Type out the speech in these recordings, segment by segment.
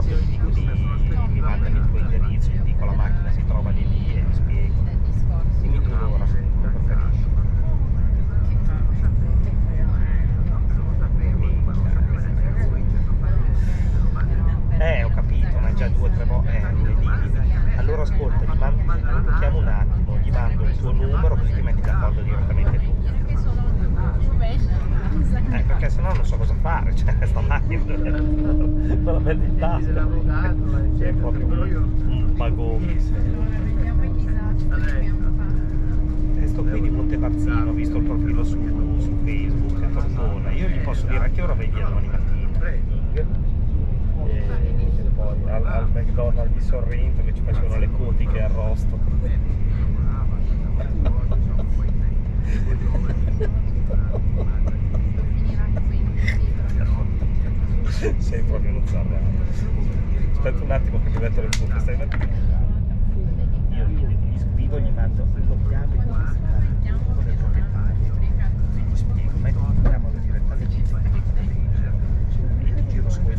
Norte. Perché sennò non so cosa fare, cioè sta macchina non la metti in tasca. Sei proprio un, un bagone. E sto qui di Monteparzino, ho visto il profilo su, su Facebook, è Tortona. Io gli posso dire a che ora vai via domani mattina. E poi al, al McDonald's di Sorrento che ci facevano le cotiche arrosto. Uno zarrato. Aspetta un attimo che mi metto le cuffie, stai mettendo? Io gli, scrivo, gli mando lo si fa con il proprietario. Gli spiego, ma andiamo direttamente ti giro su quel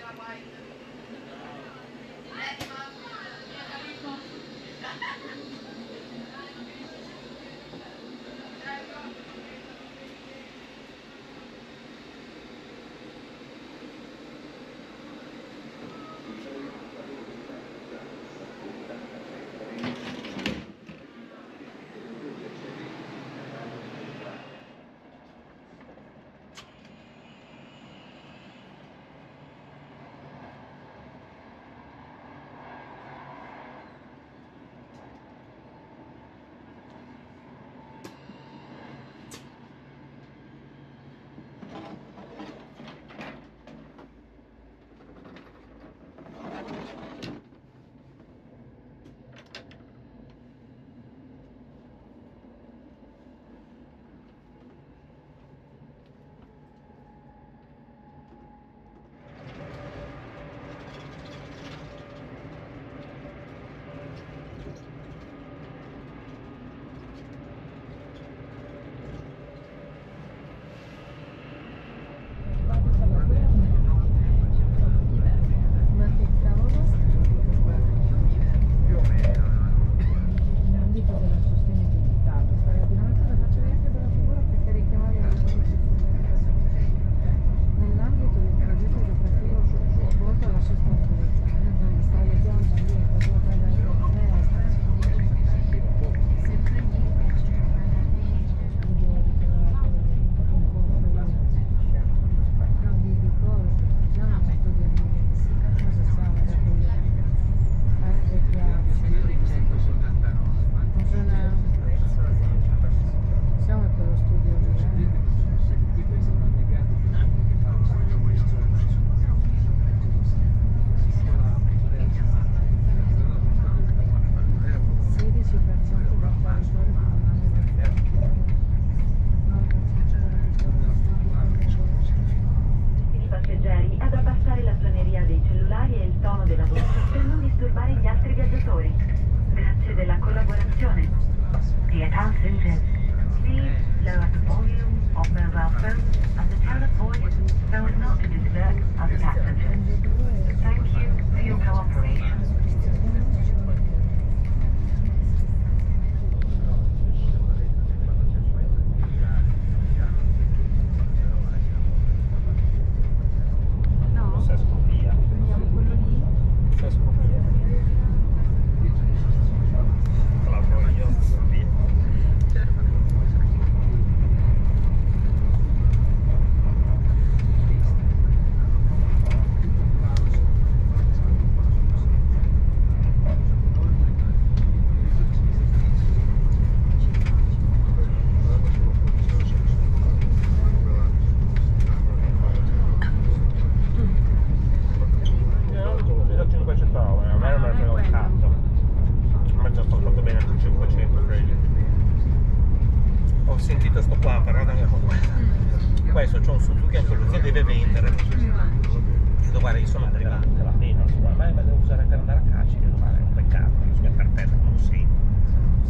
E guarda, io sono privato. la, la pena, ma ma devo usare per andare a caccia, che domani è un peccato, la sua è perfetta, non si,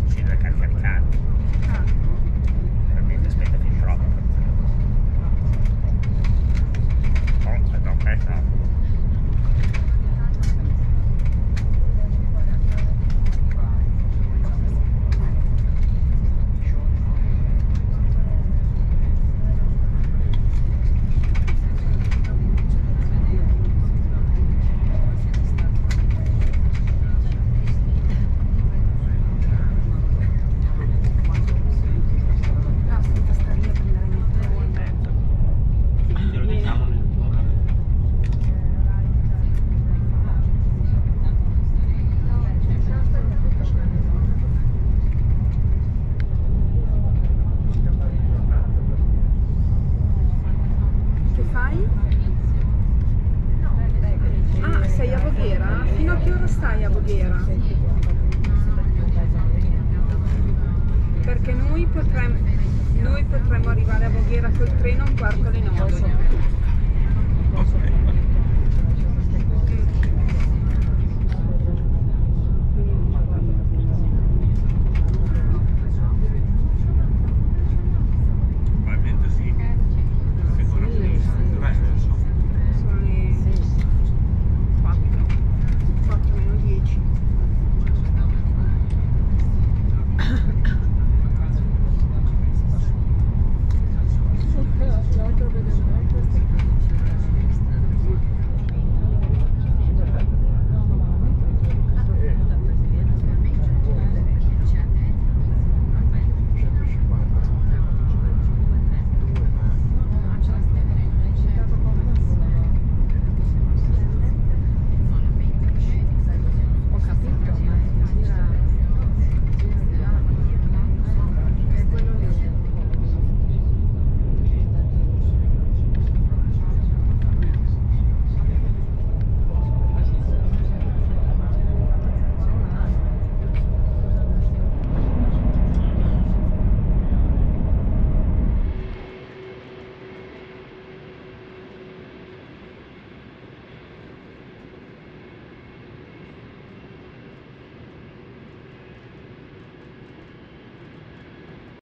si deve caricare. Veramente aspetta fin troppo. Oh, aspetta, aspetta.